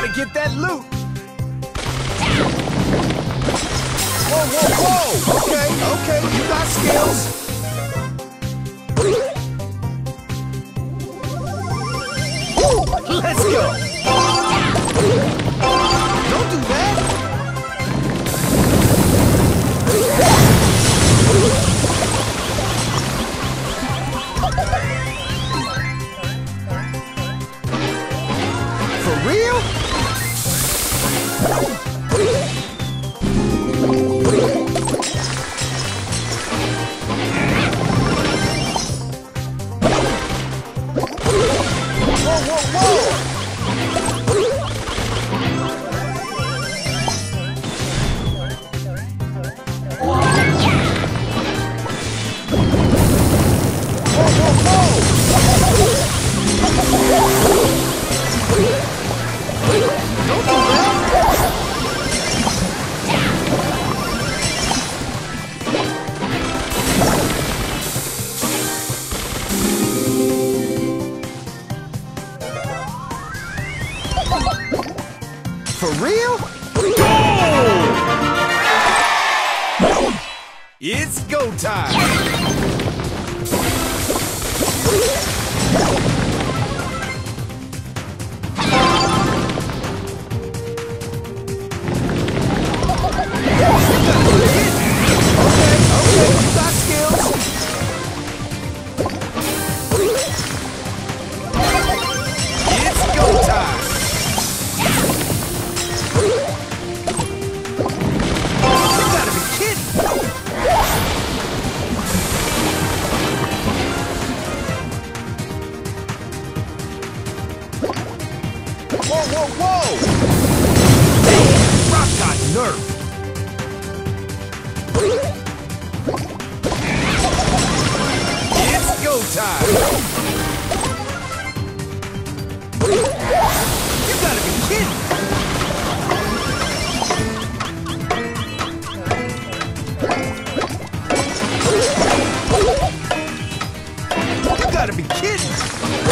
Gotta get that loot. Whoa, whoa, whoa! Okay, okay, you got skills. Let's go! Don't do that! For real? Whoa, For real? Go! It's go time! whoa, whoa! Rock got nerfed! It's go time! You gotta be kidding! You gotta be kidding!